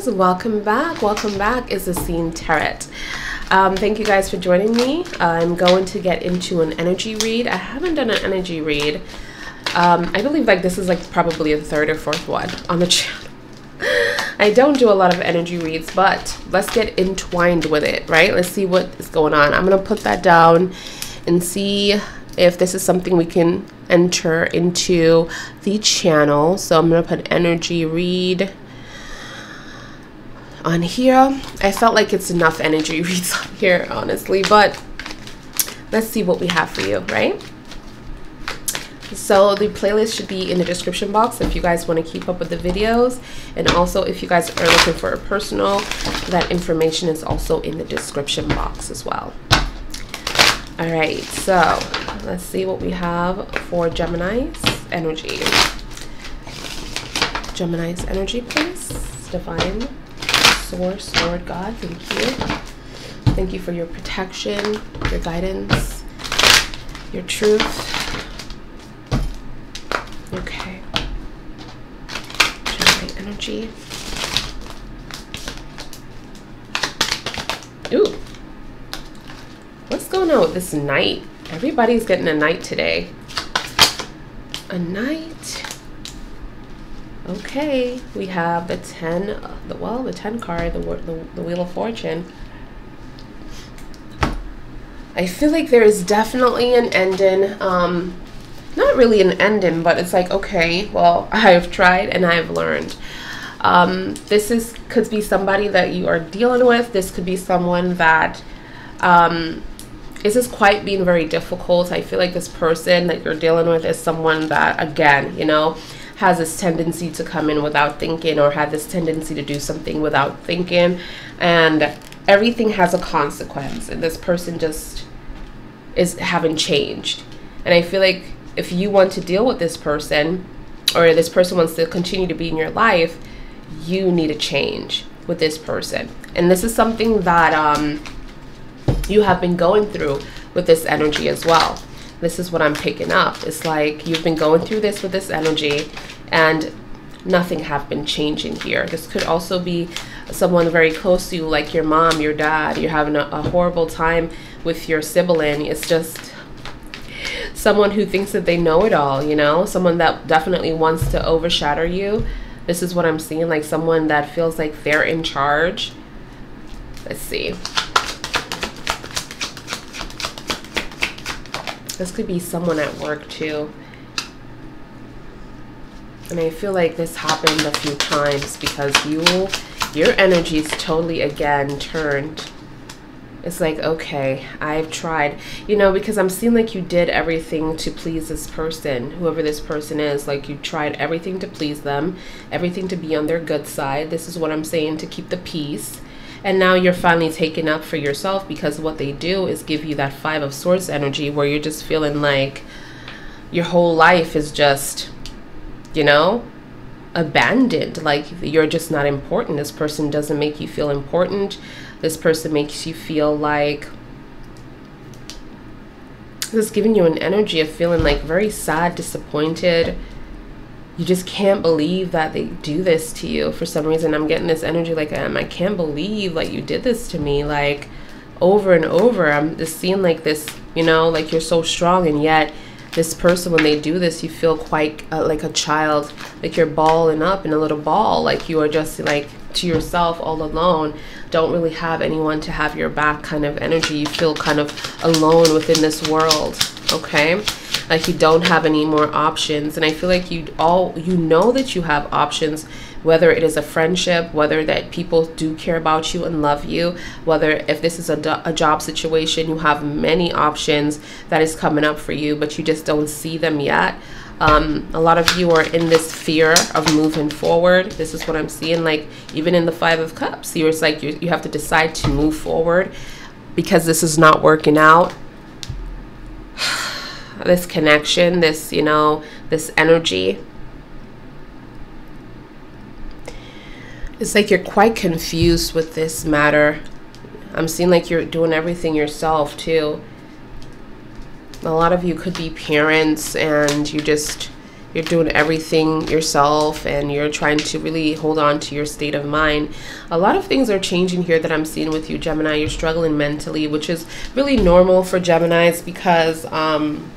guys welcome back. Welcome back is the Seen Tarot um, thank you guys for joining me. I'm going to get into an energy read. I haven't done an energy read. Um, i believe like this is like probably a third or fourth one on the channel. I don't do a lot of energy reads, but let's get entwined with it, right? Let's see what is going on. I'm going to put that down and see if this is something we can enter into the channel. So I'm going to put energy read on here. I felt like it's enough energy reads on here, honestly, but let's see what we have for you, right? So the playlist should be in the description box if you guys want to keep up with the videos. And also if you guys are looking for a personal, that information is also in the description box as well. All right, so let's see what we have for Gemini's energy. Gemini's energy, please. Divine Source, Lord God, thank you. Thank you for your protection, your guidance, your truth. Okay. Gemini energy. Ooh. What's going on with this knight? Everybody's getting a knight today. A knight. Okay, we have the 10, uh, the, well, the 10 card, the, the, the Wheel of Fortune. I feel like there is definitely an ending. Um, not really an ending, but it's like, okay, well, I've tried and I've learned. Um, this is could be somebody that you are dealing with. This could be someone that um, this is quite being very difficult. I feel like this person that you're dealing with is someone that, again, you know, has this tendency to come in without thinking or had this tendency to do something without thinking. And everything has a consequence. And this person just is haven't changed. And I feel like if you want to deal with this person or this person wants to continue to be in your life, you need a change with this person. And this is something that um, you have been going through with this energy as well. This is what I'm picking up. It's like you've been going through this with this energy and nothing have been changing here. This could also be someone very close to you, like your mom, your dad. You're having a, a horrible time with your sibling. It's just someone who thinks that they know it all, you know? Someone that definitely wants to overshadow you. This is what I'm seeing, like someone that feels like they're in charge. Let's see. This could be someone at work too. And I feel like this happened a few times because you, your energy is totally again turned. It's like, okay, I've tried, you know, because I'm seeing like you did everything to please this person, whoever this person is. Like you tried everything to please them, everything to be on their good side. This is what I'm saying to keep the peace and now you're finally taking up for yourself because what they do is give you that five of swords energy where you're just feeling like your whole life is just you know abandoned. Like you're just not important. This person doesn't make you feel important. This person makes you feel like this is giving you an energy of feeling like very sad disappointed you just can't believe that they do this to you. For some reason i'm getting this energy like um, i can't believe like you did this to me like over and over. I'm just seeing like this you know like you're so strong and yet this person when they do this you feel quite uh, like a child like you're balling up in a little ball like you are just like to yourself all alone don't really have anyone to have your back kind of energy. You feel kind of alone within this world okay? Like you don't have any more options. And i feel like you all you know that you have options whether it is a friendship whether that people do care about you and love you whether if this is a, a job situation you have many options that is coming up for you but you just don't see them yet um, a lot of you are in this fear of moving forward this is what i'm seeing like even in the five of cups you're it's like you, you have to decide to move forward because this is not working out this connection, this, you know, this energy. It's like you're quite confused with this matter. I'm seeing like you're doing everything yourself too. A lot of you could be parents and you just, you're doing everything yourself and you're trying to really hold on to your state of mind. A lot of things are changing here that I'm seeing with you, Gemini. You're struggling mentally, which is really normal for Geminis because um,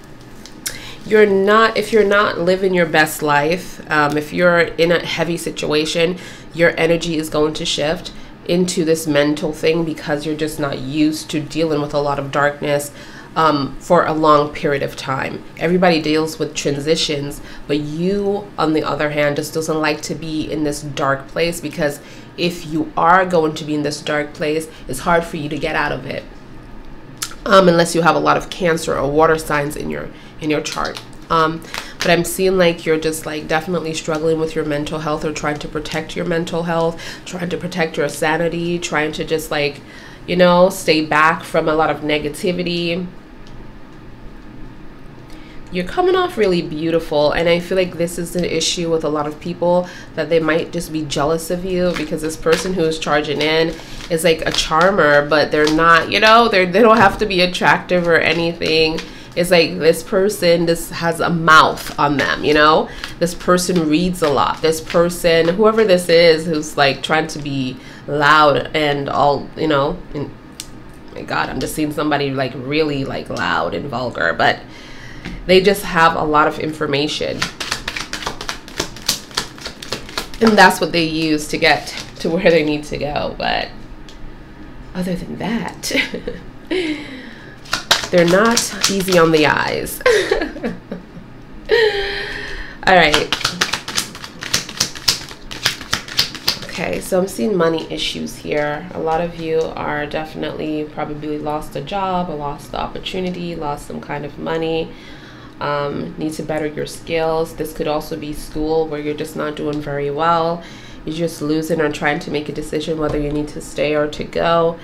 you're not, if you're not living your best life, um, if you're in a heavy situation, your energy is going to shift into this mental thing because you're just not used to dealing with a lot of darkness um, for a long period of time. Everybody deals with transitions, but you, on the other hand, just doesn't like to be in this dark place because if you are going to be in this dark place, it's hard for you to get out of it. Um, unless you have a lot of cancer or water signs in your in your chart. Um, but I'm seeing like you're just like definitely struggling with your mental health or trying to protect your mental health, trying to protect your sanity, trying to just like, you know, stay back from a lot of negativity you're coming off really beautiful and i feel like this is an issue with a lot of people that they might just be jealous of you because this person who is charging in is like a charmer but they're not you know they're they don't have to be attractive or anything. It's like this person just has a mouth on them you know? This person reads a lot. This person whoever this is who's like trying to be loud and all you know and, my god i'm just seeing somebody like really like loud and vulgar but they just have a lot of information. And that's what they use to get to where they need to go. But other than that, they're not easy on the eyes. All right. Okay, so I'm seeing money issues here. A lot of you are definitely probably lost a job, or lost the opportunity, lost some kind of money um, need to better your skills. This could also be school where you're just not doing very well. You're just losing or trying to make a decision whether you need to stay or to go.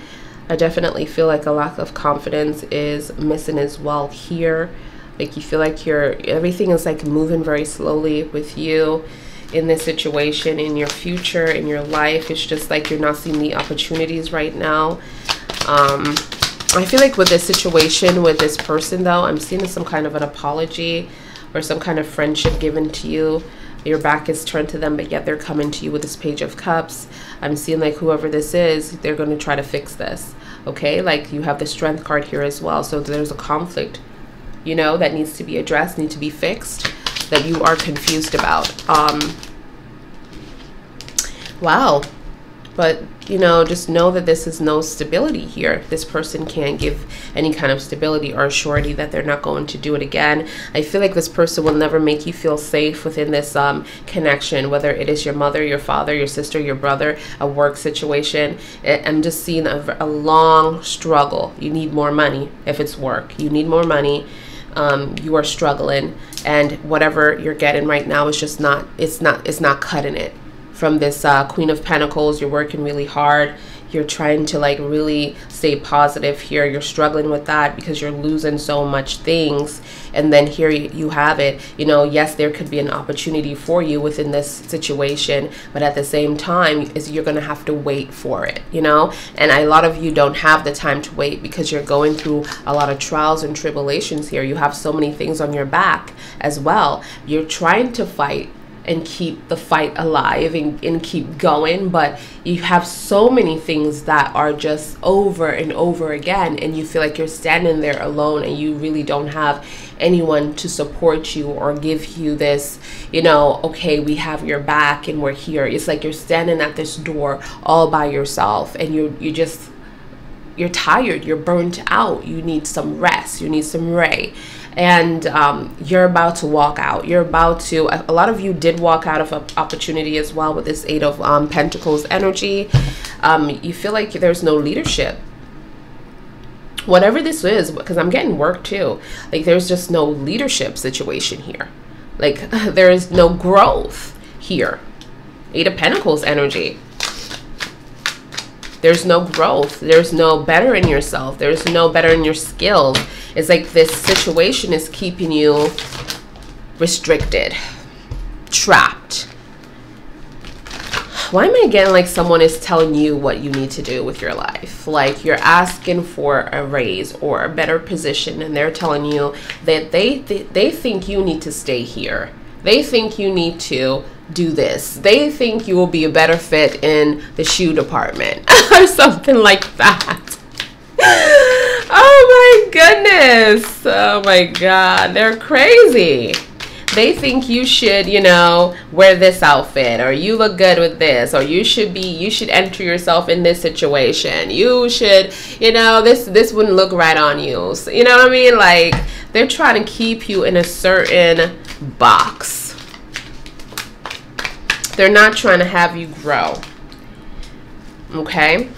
I definitely feel like a lack of confidence is missing as well here. Like you feel like you're everything is like moving very slowly with you in this situation, in your future, in your life. It's just like you're not seeing the opportunities right now. Um, I feel like with this situation with this person though, I'm seeing some kind of an apology or some kind of friendship given to you. Your back is turned to them, but yet they're coming to you with this page of cups. I'm seeing like whoever this is, they're going to try to fix this. Okay, like you have the strength card here as well. So there's a conflict, you know, that needs to be addressed, need to be fixed, that you are confused about. Um, wow, but you know just know that this is no stability here. This person can't give any kind of stability or surety that they're not going to do it again. I feel like this person will never make you feel safe within this um, connection whether it is your mother your father your sister your brother a work situation. I'm just seeing a, a long struggle. You need more money if it's work. You need more money. Um, you are struggling and whatever you're getting right now is just not it's not it's not cutting it from this uh, Queen of Pentacles. You're working really hard. You're trying to like really stay positive here. You're struggling with that because you're losing so much things. And then here you have it. You know, yes, there could be an opportunity for you within this situation, but at the same time, is you're gonna have to wait for it. You know, and a lot of you don't have the time to wait because you're going through a lot of trials and tribulations here. You have so many things on your back as well. You're trying to fight and keep the fight alive and, and keep going but you have so many things that are just over and over again and you feel like you're standing there alone and you really don't have anyone to support you or give you this you know okay we have your back and we're here. It's like you're standing at this door all by yourself and you you just you're tired you're burnt out you need some rest you need some ray and um, you're about to walk out. You're about to, a lot of you did walk out of an opportunity as well with this Eight of um, Pentacles energy. Um, you feel like there's no leadership. Whatever this is, because I'm getting work too. Like there's just no leadership situation here. Like there is no growth here. Eight of Pentacles energy. There's no growth. There's no better in yourself. There's no better in your skills it's like this situation is keeping you restricted, trapped. Why am I getting like someone is telling you what you need to do with your life? Like you're asking for a raise or a better position and they're telling you that they, they, they think you need to stay here They think you need to do this. They think you will be a better fit in the shoe department or something like that. oh my goodness. Oh my god. They're crazy. They think you should, you know, wear this outfit or you look good with this or you should be you should enter yourself in this situation. You should, you know, this this wouldn't look right on you. So, you know what I mean? Like they're trying to keep you in a certain box. They're not trying to have you grow. Okay?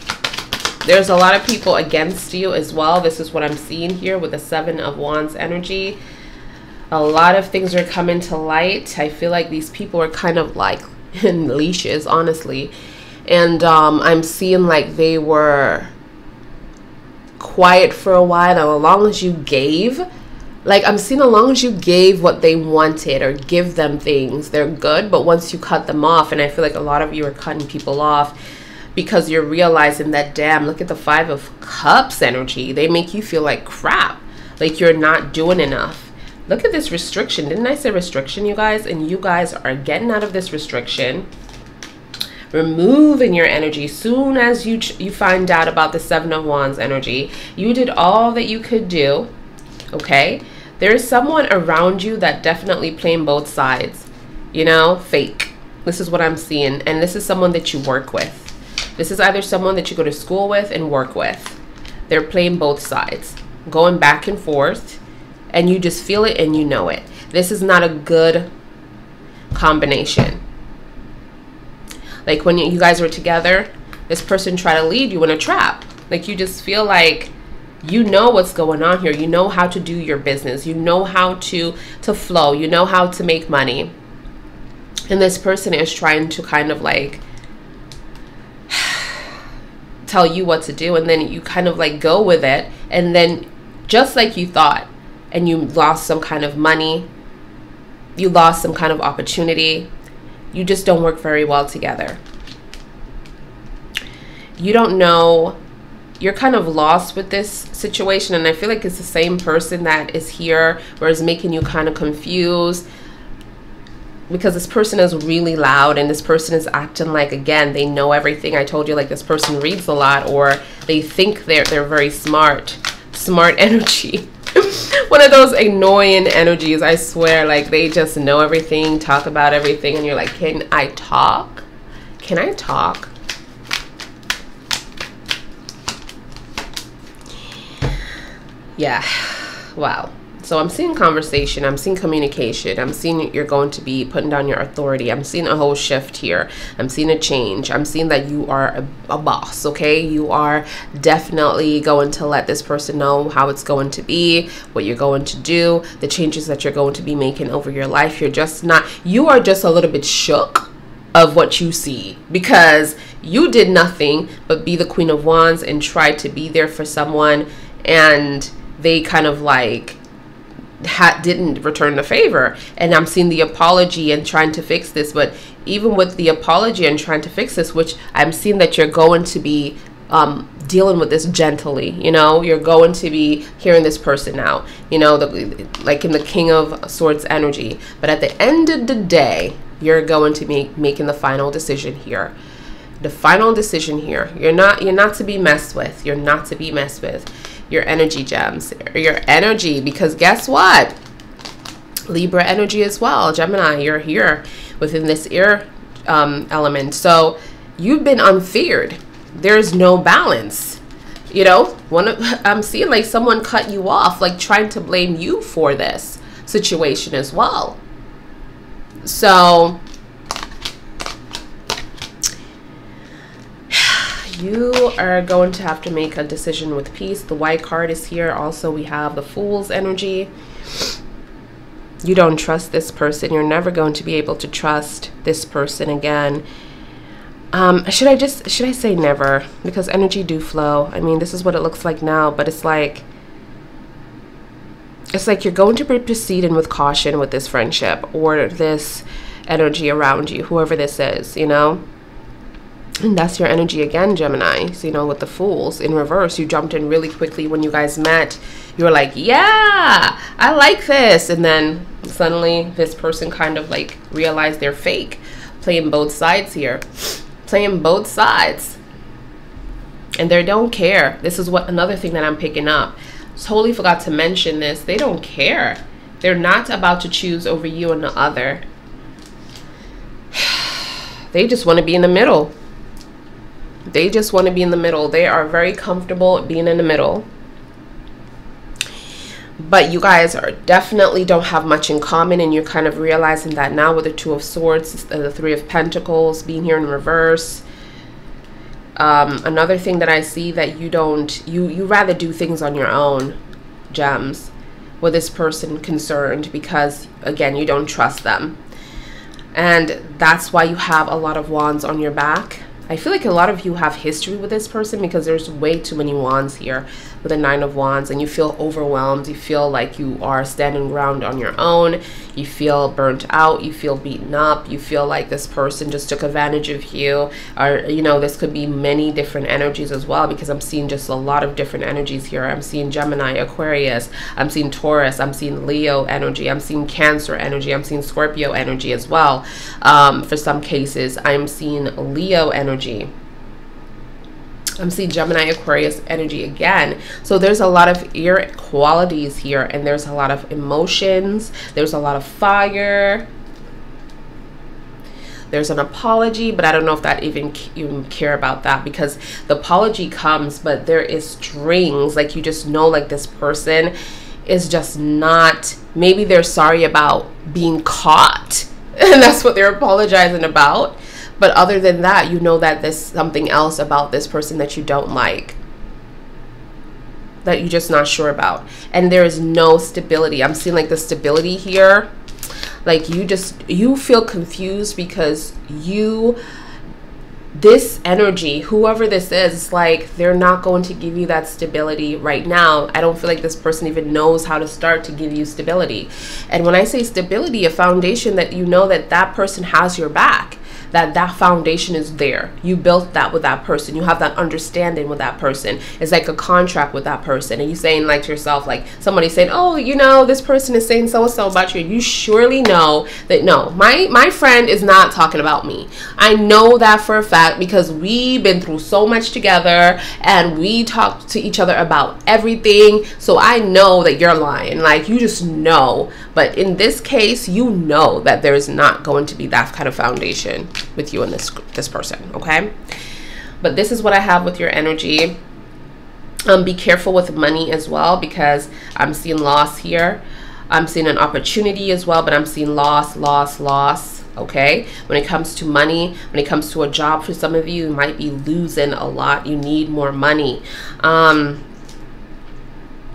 There's a lot of people against you as well. This is what I'm seeing here with the Seven of Wands energy. A lot of things are coming to light. I feel like these people are kind of like in leashes, honestly. And um, I'm seeing like they were quiet for a while. And as long as you gave, like I'm seeing as long as you gave what they wanted or give them things, they're good. But once you cut them off, and I feel like a lot of you are cutting people off because you're realizing that damn look at the five of cups energy. They make you feel like crap like you're not doing enough. Look at this restriction. Didn't i say restriction you guys? And you guys are getting out of this restriction. Removing your energy. Soon as you you find out about the seven of wands energy you did all that you could do okay? There's someone around you that definitely playing both sides. You know fake. This is what i'm seeing. And this is someone that you work with this is either someone that you go to school with and work with. They're playing both sides, going back and forth, and you just feel it and you know it. This is not a good combination. Like when you guys were together, this person tried to lead you in a trap. Like you just feel like you know what's going on here. You know how to do your business. You know how to to flow. You know how to make money. And this person is trying to kind of like tell you what to do and then you kind of like go with it. And then just like you thought and you lost some kind of money you lost some kind of opportunity you just don't work very well together. You don't know you're kind of lost with this situation and i feel like it's the same person that is here or is making you kind of confused because this person is really loud and this person is acting like again they know everything. I told you like this person reads a lot or they think they're they're very smart smart energy. One of those annoying energies i swear like they just know everything talk about everything and you're like can i talk? Can i talk? Yeah. Wow so I'm seeing conversation, I'm seeing communication, I'm seeing you're going to be putting down your authority. I'm seeing a whole shift here. I'm seeing a change. I'm seeing that you are a, a boss, okay? You are definitely going to let this person know how it's going to be, what you're going to do, the changes that you're going to be making over your life. You're just not, you are just a little bit shook of what you see because you did nothing but be the queen of wands and try to be there for someone and they kind of like ha- didn't return the favor. And i'm seeing the apology and trying to fix this but even with the apology and trying to fix this which i'm seeing that you're going to be um, dealing with this gently you know? You're going to be hearing this person out you know the, like in the king of swords energy. But at the end of the day you're going to be making the final decision here. The final decision here. You're not you're not to be messed with. You're not to be messed with your energy gems, your energy, because guess what? Libra energy as well. Gemini, you're here within this air um, element. So you've been unfeared. There's no balance. You know, one of, I'm seeing like someone cut you off, like trying to blame you for this situation as well. So you are going to have to make a decision with peace. The white card is here. Also, we have the fool's energy. You don't trust this person. You're never going to be able to trust this person again. Um, should I just, should I say never? Because energy do flow. I mean, this is what it looks like now, but it's like, it's like you're going to be proceeding with caution with this friendship or this energy around you, whoever this is, you know? And that's your energy again, Gemini. So, you know, with the fools in reverse, you jumped in really quickly when you guys met. You were like, yeah, I like this. And then Suddenly, this person kind of like realized they're fake. Playing both sides here. Playing both sides. And they don't care. This is what another thing that I'm picking up. Totally forgot to mention this. They don't care. They're not about to choose over you and the other. They just want to be in the middle. They just want to be in the middle. They are very comfortable being in the middle. But you guys are definitely don't have much in common and you're kind of realizing that now with the two of swords the three of pentacles being here in reverse um, another thing that i see that you don't you you rather do things on your own gems with this person concerned because again you don't trust them. And that's why you have a lot of wands on your back I feel like a lot of you have history with this person because there's way too many wands here with a nine of wands and you feel overwhelmed you feel like you are standing ground on your own you feel burnt out you feel beaten up you feel like this person just took advantage of you or you know this could be many different energies as well because i'm seeing just a lot of different energies here. I'm seeing gemini aquarius i'm seeing taurus i'm seeing leo energy i'm seeing cancer energy i'm seeing scorpio energy as well. Um, for some cases i'm seeing leo energy Um, I'm seeing Gemini Aquarius energy again. So there's a lot of air qualities here and there's a lot of emotions. There's a lot of fire. There's an apology, but I don't know if that even you care about that because the apology comes, but there is strings. Like you just know like this person is just not, maybe they're sorry about being caught. And that's what they're apologizing about but other than that, you know that there's something else about this person that you don't like that you're just not sure about. And there is no stability. I'm seeing like the stability here. Like you just, you feel confused because you, this energy, whoever this is, like they're not going to give you that stability right now. I don't feel like this person even knows how to start to give you stability. And when I say stability, a foundation that you know that that person has your back that that foundation is there. You built that with that person. You have that understanding with that person. It's like a contract with that person. And you saying like to yourself, like somebody saying, oh, you know, this person is saying so and so about you. You surely know that no, my my friend is not talking about me. I know that for a fact because we've been through so much together and we talk to each other about everything. So I know that you're lying. Like you just know. But in this case, you know that there's not going to be that kind of foundation with you and this this person okay? But this is what i have with your energy. Um be careful with money as well because i'm seeing loss here. I'm seeing an opportunity as well but i'm seeing loss loss loss okay? When it comes to money when it comes to a job for some of you you might be losing a lot. You need more money. Um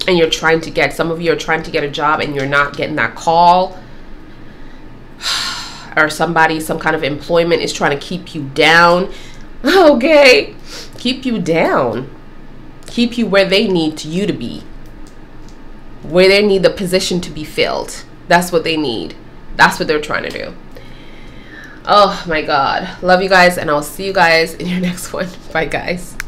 and you're trying to get some of you are trying to get a job and you're not getting that call or somebody, some kind of employment is trying to keep you down, okay, keep you down, keep you where they need you to be, where they need the position to be filled. That's what they need. That's what they're trying to do. Oh my God. Love you guys, and I'll see you guys in your next one. Bye, guys.